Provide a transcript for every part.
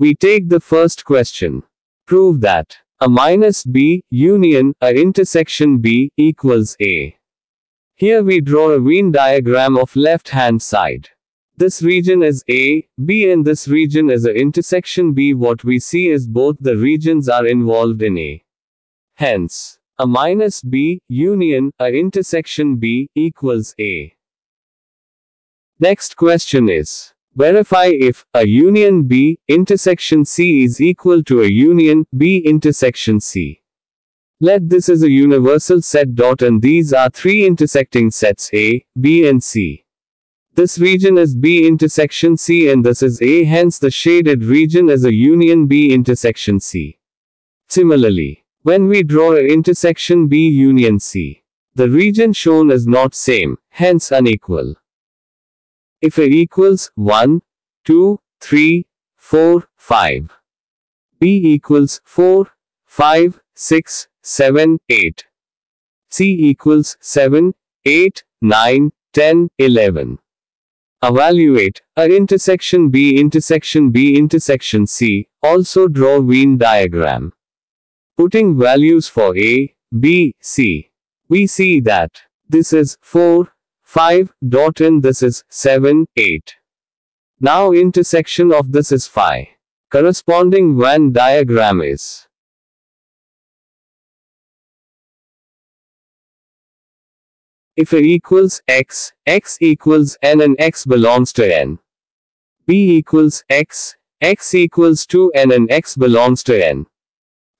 We take the first question. Prove that a minus B union a intersection B equals A. Here we draw a Venn diagram of left hand side. This region is A, B and this region is a intersection B. What we see is both the regions are involved in A. Hence, a minus B union a intersection B equals A. Next question is verify if a union B intersection C is equal to a union B intersection C. Let this is a universal set dot and these are three intersecting sets A, B and C. This region is B intersection C and this is A hence the shaded region is a union B intersection C. Similarly, when we draw a intersection B union C, the region shown is not same, hence unequal. If A equals 1, 2, 3, 4, 5. B equals 4, 5, 6, 7, 8. C equals 7, 8, 9, 10, 11. Evaluate a intersection B intersection B intersection C. Also draw Venn diagram. Putting values for A, B, C. We see that this is 4, 5, dot and this is 7, 8. Now intersection of this is phi. Corresponding Venn diagram is If A equals x, x equals n and x belongs to n. B equals x, x equals 2n and x belongs to n.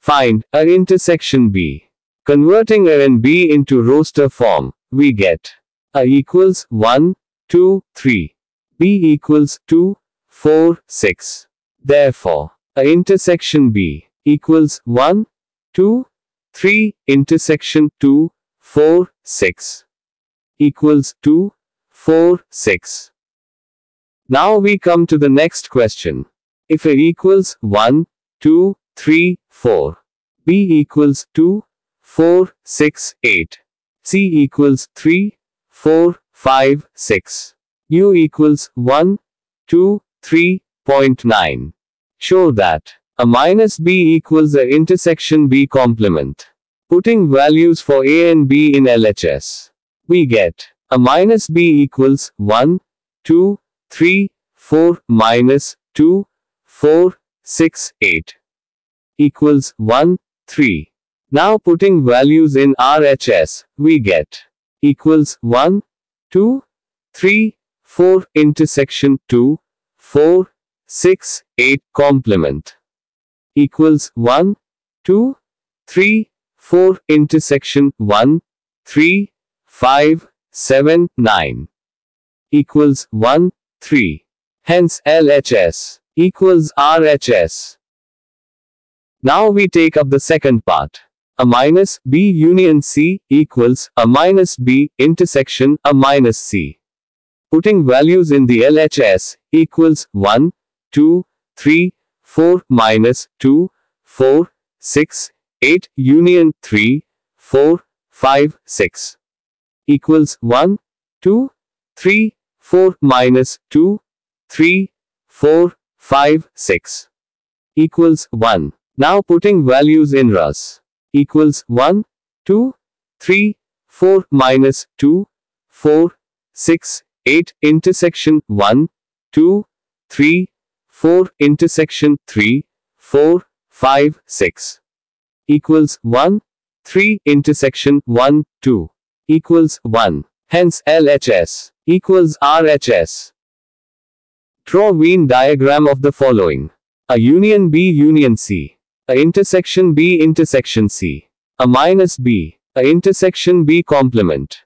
Find a intersection B. Converting A and B into roster form, we get A equals 1, 2, 3. B equals 2, 4, 6. Therefore, A intersection B equals 1, 2, 3, intersection 2, 4, 6 equals 2, 4, 6. Now we come to the next question. If A equals 1, 2, 3, 4. B equals 2, 4, 6, 8. C equals 3, 4, 5, 6. U equals 1, 2, 3.9. Show that a minus B equals a intersection B complement. Putting values for A and B in LHS we get a minus b equals 1, 2, 3, 4, minus 2, 4, 6, 8 equals 1, 3. Now putting values in RHS, we get equals 1, 2, 3, 4 intersection 2, 4, 6, 8 complement equals 1, 2, 3, 4 intersection 1, 3, 5, 7, 9 equals 1, 3. Hence LHS equals RHS. Now we take up the second part. A minus B union C equals a minus B intersection a minus C. Putting values in the LHS equals 1, 2, 3, 4, minus 2, 4, 6, 8, union 3, 4, 5, 6 equals 1, 2, 3, 4 minus 2, 3, 4, 5, 6 equals 1. Now putting values in RHS equals 1, 2, 3, 4 minus 2, 4, 6, 8 intersection 1, 2, 3, 4 intersection 3, 4, 5, 6 equals 1, 3 intersection 1, 2 equals 1. Hence LHS equals RHS. Draw Venn diagram of the following. A union B union C. A intersection B intersection C. A minus B. A intersection B complement.